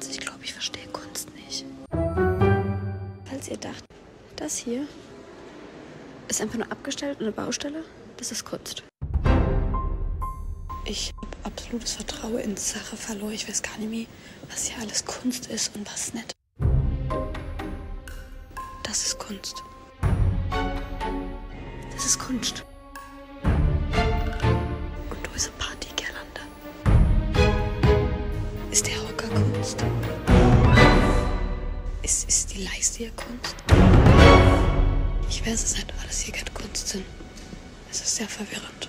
Schatz, ich glaube, ich verstehe Kunst nicht. Falls ihr dacht, das hier ist einfach nur abgestellt eine Baustelle, das ist Kunst. Ich habe absolutes Vertrauen in Sache verloren. Ich weiß gar nicht mehr, was hier alles Kunst ist und was nicht. Das ist Kunst. Das ist Kunst. Kunst? Ist, ist die Leiste hier Kunst? Ich weiß es nicht, alles hier keine Kunst sind. Es ist sehr verwirrend.